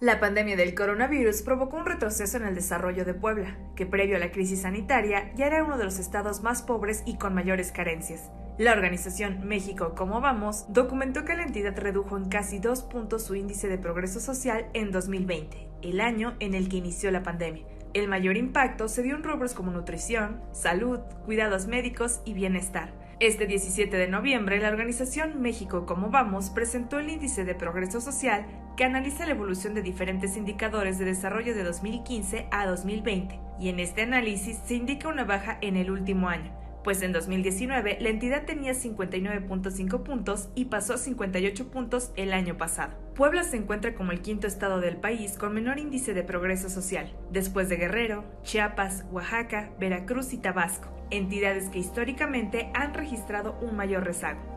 La pandemia del coronavirus provocó un retroceso en el desarrollo de Puebla, que previo a la crisis sanitaria ya era uno de los estados más pobres y con mayores carencias. La organización México Como Vamos documentó que la entidad redujo en casi dos puntos su índice de progreso social en 2020, el año en el que inició la pandemia. El mayor impacto se dio en rubros como nutrición, salud, cuidados médicos y bienestar. Este 17 de noviembre, la organización México Como Vamos presentó el índice de progreso social que analiza la evolución de diferentes indicadores de desarrollo de 2015 a 2020, y en este análisis se indica una baja en el último año pues en 2019 la entidad tenía 59.5 puntos y pasó a 58 puntos el año pasado. Puebla se encuentra como el quinto estado del país con menor índice de progreso social, después de Guerrero, Chiapas, Oaxaca, Veracruz y Tabasco, entidades que históricamente han registrado un mayor rezago.